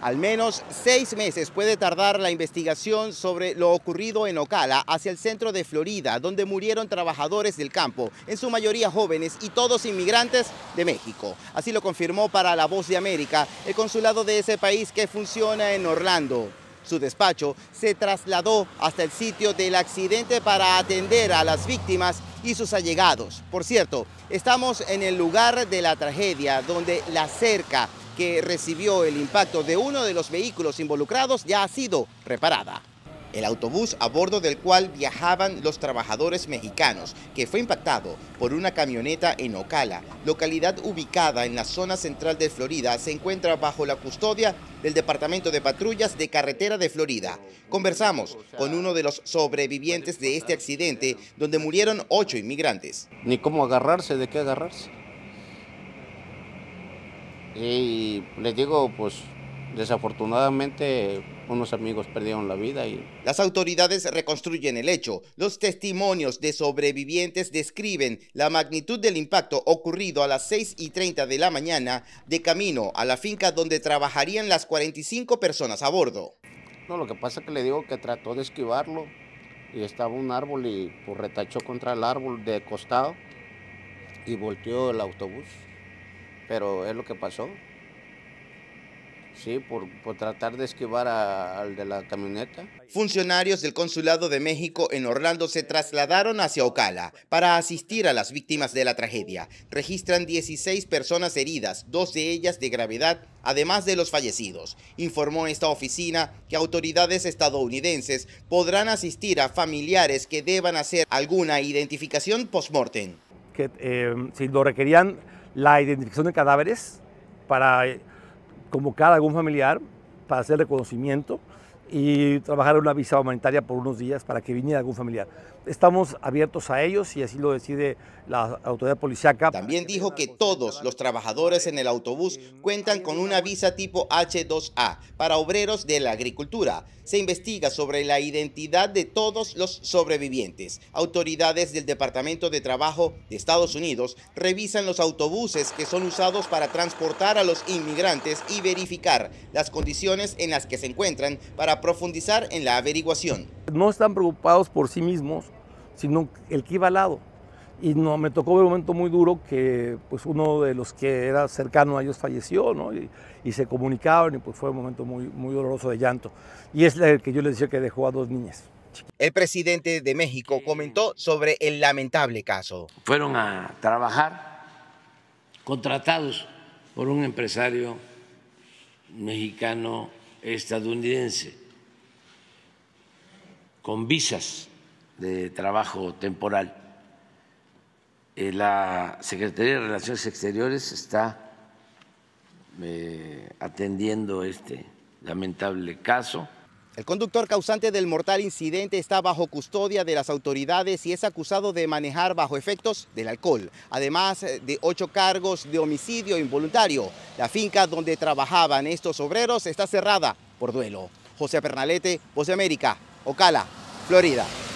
Al menos seis meses puede tardar la investigación sobre lo ocurrido en Ocala, hacia el centro de Florida, donde murieron trabajadores del campo, en su mayoría jóvenes y todos inmigrantes de México. Así lo confirmó para La Voz de América el consulado de ese país que funciona en Orlando. Su despacho se trasladó hasta el sitio del accidente para atender a las víctimas y sus allegados. Por cierto, estamos en el lugar de la tragedia, donde la cerca que recibió el impacto de uno de los vehículos involucrados ya ha sido reparada. El autobús a bordo del cual viajaban los trabajadores mexicanos, que fue impactado por una camioneta en Ocala, localidad ubicada en la zona central de Florida, se encuentra bajo la custodia del Departamento de Patrullas de Carretera de Florida. Conversamos con uno de los sobrevivientes de este accidente, donde murieron ocho inmigrantes. Ni cómo agarrarse, de qué agarrarse. Y les digo, pues desafortunadamente unos amigos perdieron la vida. Y... Las autoridades reconstruyen el hecho. Los testimonios de sobrevivientes describen la magnitud del impacto ocurrido a las 6 y 30 de la mañana de camino a la finca donde trabajarían las 45 personas a bordo. No, lo que pasa es que le digo que trató de esquivarlo y estaba un árbol y pues retachó contra el árbol de costado y volteó el autobús pero es lo que pasó. Sí, por, tratar de esquivar al de la camioneta. Funcionarios del Consulado de México en Orlando se trasladaron hacia Ocala para asistir a las víctimas de la tragedia. Registran 16 personas heridas, dos de ellas de gravedad, además de los fallecidos. Informó esta oficina que autoridades estadounidenses podrán asistir a familiares que deban hacer alguna identificación post-mortem. Que eh, si lo requerían la identificación de cadáveres para convocar a algún familiar para hacer reconocimiento y trabajar una visa humanitaria por unos días para que viniera algún familiar. Estamos abiertos a ellos y así lo decide la autoridad policiaca. También dijo que todos los trabajadores en el autobús cuentan con una visa tipo H2A para obreros de la agricultura. Se investiga sobre la identidad de todos los sobrevivientes. Autoridades del Departamento de Trabajo de Estados Unidos revisan los autobuses que son usados para transportar a los inmigrantes y verificar las condiciones en las que se encuentran para profundizar en la averiguación. No están preocupados por sí mismos, sino el que iba al lado. Y no, me tocó un momento muy duro que pues uno de los que era cercano a ellos falleció, ¿no? Y, se comunicaban y pues fue un momento muy, muy doloroso de llanto. Y es el que yo les decía que dejó a dos niñas. El presidente de México comentó sobre el lamentable caso. Fueron a trabajar contratados por un empresario mexicano estadounidense con visas de trabajo temporal. Eh, la Secretaría de Relaciones Exteriores está eh, atendiendo este lamentable caso. El conductor causante del mortal incidente está bajo custodia de las autoridades y es acusado de manejar bajo efectos del alcohol, además de ocho cargos de homicidio involuntario. La finca donde trabajaban estos obreros está cerrada por duelo. José Pernalete, Voz de América, Ocala, Florida.